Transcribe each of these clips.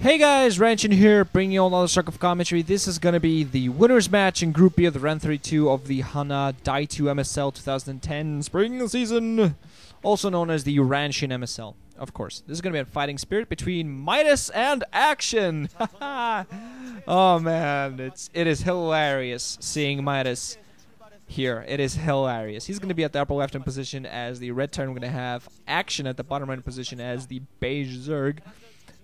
Hey guys, Ranshin here, bringing you another Circle of Commentary. This is going to be the winners match in Group B of the Round 32 of the Hana Daetoo MSL 2010 spring season, also known as the Ranshin MSL. Of course, this is going to be a fighting spirit between Midas and Action. oh man, it's it is hilarious seeing Midas here. It is hilarious. He's going to be at the upper left hand position as the red Terran. We're going to have Action at the bottom right position as the beige Zerg.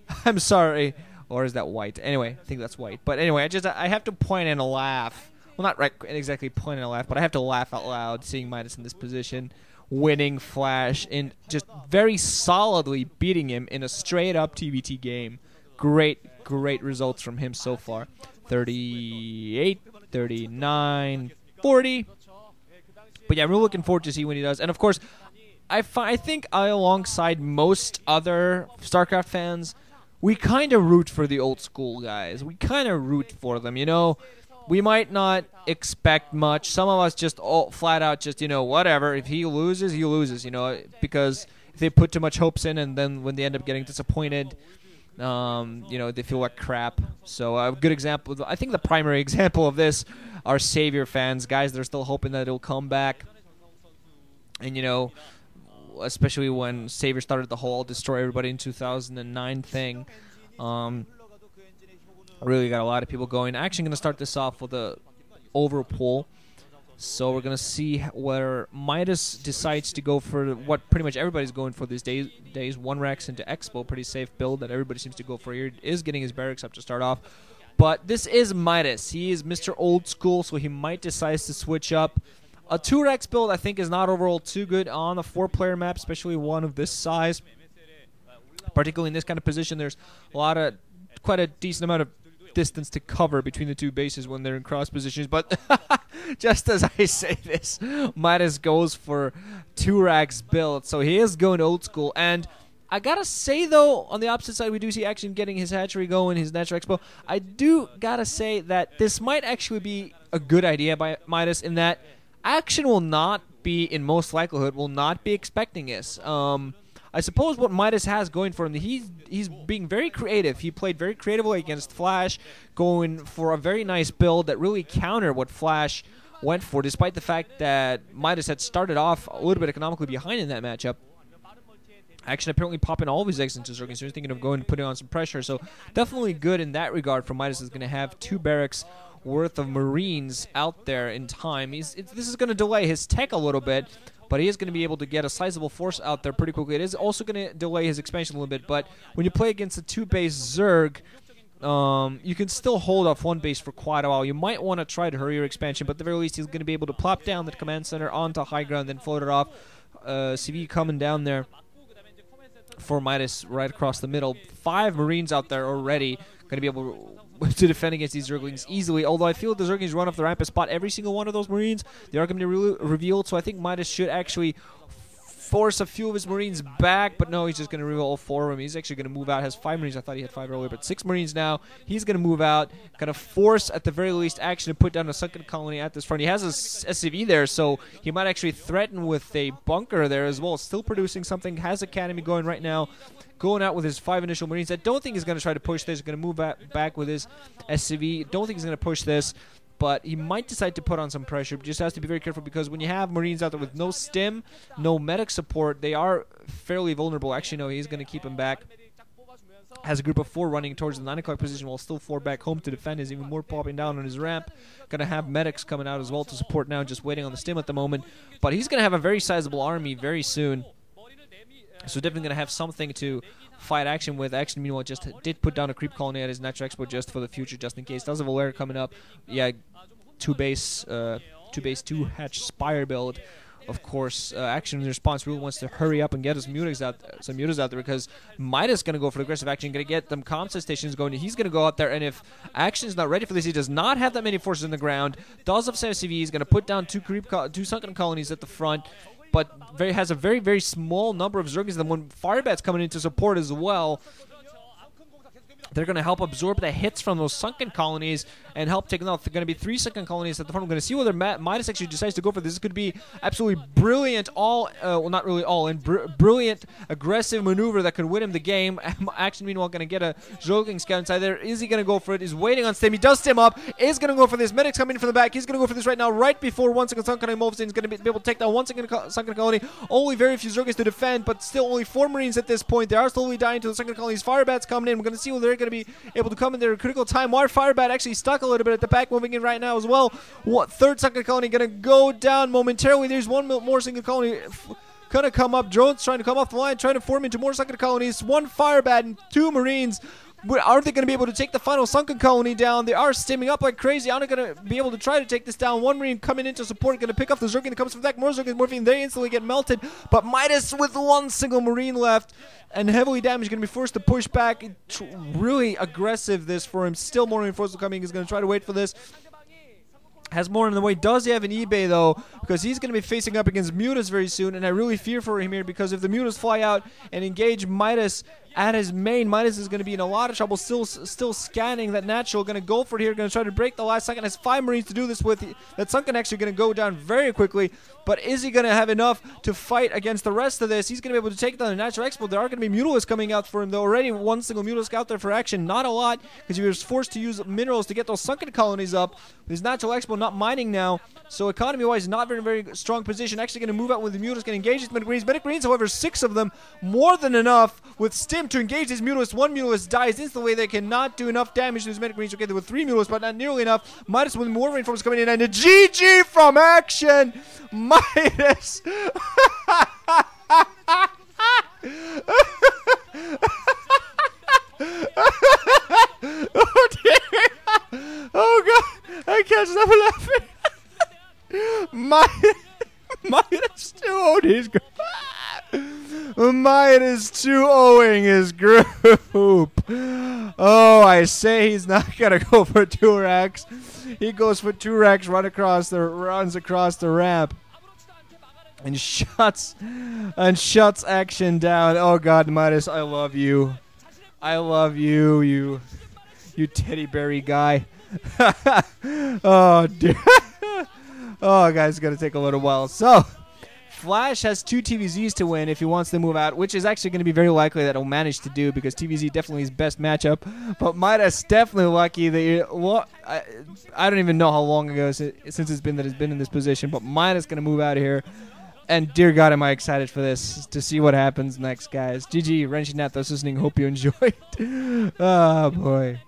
I'm sorry. Or is that white? Anyway, I think that's white. But anyway, I just I have to point and laugh. Well, not right, exactly point and laugh, but I have to laugh out loud seeing Midas in this position, winning Flash and just very solidly beating him in a straight up TvT game. Great, great results from him so far. 38, 39, 40. But yeah, I'm really looking forward to see what he does. And of course, I, fi- I think I, alongside most other StarCraft fans, we kind of root for the old school guys. We kind of root for them, you know. We might not expect much. Some of us just all flat out just you know whatever. If he loses, he loses, you know, because if they put too much hopes in, and then when they end up getting disappointed, um, you know, they feel like crap. So a good example. I think the primary example of this are Savior fans, guys that are still hoping that it'll come back. And you know, especially when Savior started the whole destroy everybody in 2009 thing. Um, really got a lot of people going. Actually, going to start this off with a overpull. So we're gonna see where Midas decides to go for what pretty much everybody's going for these days. Days one Rax into Expo, pretty safe build that everybody seems to go for here. Is getting his barracks up to start off, but this is Midas. He is Mr. Old School, so he might decide to switch up. A 2-Rax build, I think, is not overall too good on a 4-player map, especially one of this size. Particularly in this kind of position, there's a lot of, quite a decent amount of distance to cover between the two bases when they're in cross positions. But just as I say this, Midas goes for 2-Rax build, so he is going old school. And I gotta say though, on the opposite side, we do see Action getting his hatchery going, his natural expo. I do gotta say that this might actually be a good idea by Midas in that Action will not be, in most likelihood, will not be expecting this. Um, I suppose what Midas has going for him, he's he's being very creative. He played very creatively against Flash, going for a very nice build that really countered what Flash went for, despite the fact that Midas had started off a little bit economically behind in that matchup. Action apparently popping all of his eggs into Zerg, so he's thinking of going and putting on some pressure. So definitely good in that regard for Midas is going to have two barracks worth of Marines out there in time. He's this is going to delay his tech a little bit, but he is going to be able to get a sizable force out there pretty quickly. It is also going to delay his expansion a little bit, but when you play against a two-base Zerg, um, you can still hold off one base for quite a while. You might want to try to hurry your expansion, but at the very least, he's going to be able to plop down the command center onto high ground, then float it off. Uh, SCV coming down there for Midas right across the middle. Five Marines out there already going to be able to defend against these Zerglings easily. Although I feel the Zerglings run off the ramp and spot every single one of those Marines. They are going to be re revealed, so I think Midas should actually force a few of his Marines back, but no, he's just going to reveal all four of them. He's actually going to move out. Has five Marines. I thought he had five earlier, but six Marines now. He's going to move out. Going to force, at the very least, action to put down a sunken colony at this front. He has a SCV there, so he might actually threaten with a bunker there as well. Still producing something. Has Academy going right now going out with his five initial Marines. I don't think he's going to try to push this. He's going to move back, back with his SCV. Don't think he's going to push this, but he might decide to put on some pressure. Just has to be very careful because when you have Marines out there with no stim, no medic support, they are fairly vulnerable. Actually, no, he's going to keep him back. Has a group of four running towards the 9 o'clock position while still four back home to defend. Is even more popping down on his ramp. Going to have medics coming out as well to support now, just waiting on the stim at the moment. But he's going to have a very sizable army very soon. So definitely going to have something to fight action with. Action, meanwhile, just did put down a creep colony at his natural expo just for the future, just in case. Does have a lair coming up. Yeah, two base, uh, two base, two hatch spire build. Of course, uh, action response really wants to hurry up and get his mutants out, some mutants out there because Midas going to go for aggressive action, going to get them comsat stations going. He's going to go out there, and if action is not ready for this, he does not have that many forces in the ground. Does have some SCV. He's going to put down two creep, two sunken colonies at the front but very, has a very, very small number of Zerglings. And when Firebat's coming in to support as well, they're going to help absorb the hits from those sunken colonies and help take them out. They're going to be three sunken colonies at the front. We're going to see whether Ma- Midas actually decides to go for this. This could be absolutely brilliant, all uh, well, not really all, and br- brilliant aggressive maneuver that could win him the game. Action, meanwhile, going to get a Zhouking scout inside there. Is he going to go for it? He's waiting on Stim. He does Stim up. Is going to go for this. Medic's coming in from the back. He's going to go for this right now, right before one second sunken colony moves in. He's going to be, able to take down one second co- sunken colony. Only very few Zerglings to defend, but still only four Marines at this point. They are slowly dying to the second colony's Firebat's coming in. We're going to see whether they're going to be able to come in there critical time. War Firebat actually stuck a little bit at the back, moving in right now as well. What third second colony going to go down momentarily? There's one more single colony. Gonna come up. Drones trying to come off the line, trying to form into more sunken colonies. One Firebat and two Marines. But are they going to be able to take the final sunken colony down? They are steaming up like crazy. Are they going to be able to try to take this down? One Marine coming into support, going to pick off the Zergling that comes from back. More Zergling morphine. They instantly get melted. But Midas with one single Marine left and heavily damaged, going to be forced to push back. Really aggressive this for him. Still more reinforcements coming. He's going to try to wait for this has more in the way. Does he have an eBay though? Because he's going to be facing up against Mutas very soon, and I really fear for him here because if the Mutas fly out and engage Midas at his main, Midas is going to be in a lot of trouble. Still, still scanning that natural. Going to go for it here. Going to try to break the last second. Has five Marines to do this with. That Sunken actually going to go down very quickly. But is he going to have enough to fight against the rest of this? He's going to be able to take down the natural expo. There are going to be Mutalisks coming out for him though. Already one single Mutalisk out there for action. Not a lot because he was forced to use minerals to get those sunken colonies up. His natural expo not mining now. So economy-wise, not very very strong position. Actually going to move out with the Mutalisks. Going to engage his Medic Marines. Medic Marines, however, six of them, more than enough with Stim to engage his Mutalisk. One Mutalisk dies instantly. They cannot do enough damage to his Medic Marines. Okay, there were three Mutalisks, but not nearly enough. Midas with more reinforcements coming in, and a GG from action. Midas. oh dear. Oh god. I can't stop laughing. My Midas 2 0 his Midas 2 0ing his group. Oh, I say he's not gonna go for two racks. He goes for two racks, run across the runs across the ramp and shuts and shuts action down. Oh God, Midas, I love you. I love you, you, you teddy berry guy. oh dear. oh, guys, it's gonna take a little while. So. Flash has two TVZs to win if he wants to move out, which is actually going to be very likely that he'll manage to do because TVZ definitely his best matchup. But Midas definitely lucky that you. Well, I, I don't even know how long ago since it's been that he's been in this position, but Midas going to move out of here. And dear God, am I excited for this to see what happens next, guys. GG, Wrenching Net, those listening. Hope you enjoyed. oh, boy.